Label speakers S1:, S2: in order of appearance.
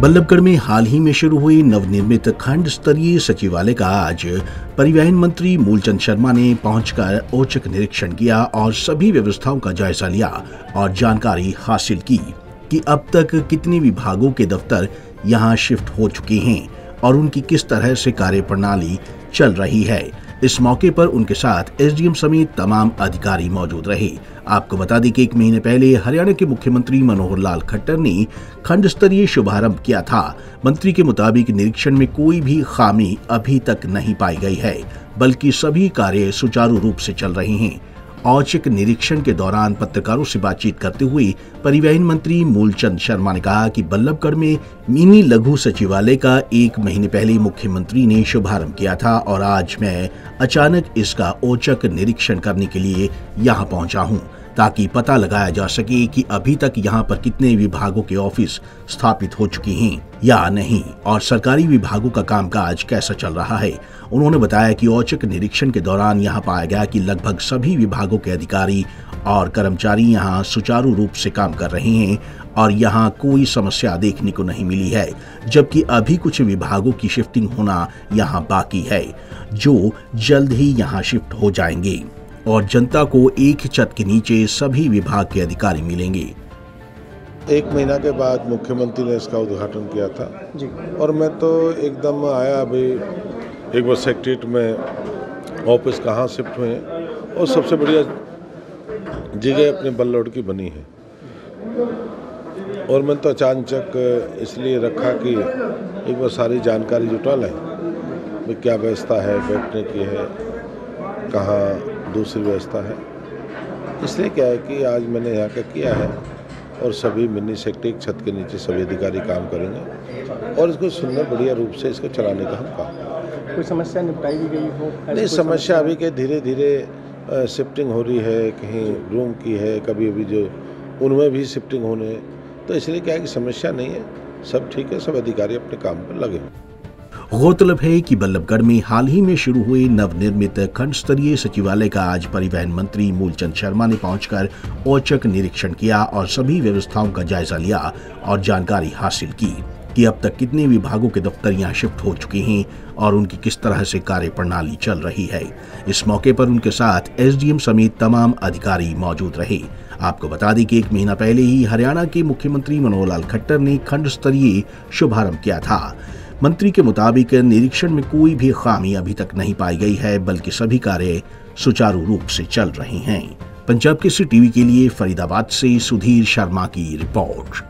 S1: बल्लभगढ़ में हाल ही में शुरू हुई नवनिर्मित खंड स्तरीय सचिवालय का आज परिवहन मंत्री मूलचंद शर्मा ने पहुंचकर औचक निरीक्षण किया और सभी व्यवस्थाओं का जायजा लिया और जानकारी हासिल की कि अब तक कितने विभागों के दफ्तर यहाँ शिफ्ट हो चुके हैं और उनकी किस तरह से कार्य प्रणाली चल रही है। इस मौके पर उनके साथ एसडीएम समेत तमाम अधिकारी मौजूद रहे। आपको बता दें कि एक महीने पहले हरियाणा के मुख्यमंत्री मनोहर लाल खट्टर ने खंड स्तरीय शुभारंभ किया था। मंत्री के मुताबिक निरीक्षण में कोई भी खामी अभी तक नहीं पाई गई है, बल्कि सभी कार्य सुचारू रूप से चल रहे हैं। औचक निरीक्षण के दौरान पत्रकारों से बातचीत करते हुए परिवहन मंत्री मूलचंद शर्मा ने कहा कि बल्लभगढ़ में मिनी लघु सचिवालय का एक महीने पहले मुख्यमंत्री ने शुभारंभ किया था और आज मैं अचानक इसका औचक निरीक्षण करने के लिए यहाँ पहुँचा हूँ। ताकि पता लगाया जा सके कि अभी तक यहाँ पर कितने विभागों के ऑफ़िस स्थापित हो चुके हैं या नहीं, और सरकारी विभागों का कामकाज कैसा चल रहा है। उन्होंने बताया कि औचक निरीक्षण के दौरान यहाँ पाया गया कि लगभग सभी विभागों के अधिकारी और कर्मचारी यहाँ सुचारू रूप से काम कर रहे हैं, और यहाँ कोई समस्या देखने को नहीं मिली है, जबकि अभी कुछ विभागों की शिफ्टिंग होना यहाँ बाकी है, जो जल्द ही यहाँ शिफ्ट हो जाएँगे। और जनता को एक ही छत के नीचे सभी विभाग के अधिकारी मिलेंगे।
S2: एक महीना के बाद मुख्यमंत्री ने इसका उद्घाटन किया था। जी। और मैं तो एकदम आया अभी एक बार सेक्रेटरीट में ऑफ़िस कहाँ शिफ्ट हुए हैं और सबसे बढ़िया जगह अपने बल्लौड़ की बनी है। और मैं तो अचानक इसलिए रखा कि एक बार सारी जानकारी जुटा लें क्या व्यवस्था है बैठने की है कहाँ दूसरी व्यवस्था है। इसलिए क्या है कि आज मैंने यहाँ का किया है और सभी मिनी सेक्टर छत के नीचे सभी अधिकारी काम करेंगे और इसको सुंदर बढ़िया रूप से इसको चलाने का हम काम
S3: कोई समस्या निपटाई भी गई हो?
S2: नहीं समस्या अभी के धीरे धीरे शिफ्टिंग हो रही है कहीं रूम की है कभी अभी जो उनमें भी शिफ्टिंग होने। तो इसलिए क्या है कि समस्या नहीं है सब ठीक है सब अधिकारी अपने काम पर लगे हुए
S1: गौरतलब है कि बल्लभगढ़ में हाल ही में शुरू हुए नवनिर्मित खंड स्तरीय सचिवालय का आज परिवहन मंत्री मूलचंद शर्मा ने पहुंचकर औचक निरीक्षण किया और सभी व्यवस्थाओं का जायजा लिया और जानकारी हासिल की कि अब तक कितने विभागों के दफ्तर यहाँ शिफ्ट हो चुके हैं और उनकी किस तरह से कार्य प्रणाली चल रही है। इस मौके पर उनके साथ एसडीएम समेत तमाम अधिकारी मौजूद रहे। आपको बता दें कि एक महीना पहले ही हरियाणा के मुख्यमंत्री मनोहर लाल खट्टर ने खंड स्तरीय शुभारंभ किया था। मंत्री के मुताबिक निरीक्षण में कोई भी खामी अभी तक नहीं पाई गई है, बल्कि सभी कार्य सुचारू रूप से चल रहे हैं। पंजाब के सी टीवी के लिए फरीदाबाद से सुधीर शर्मा की रिपोर्ट।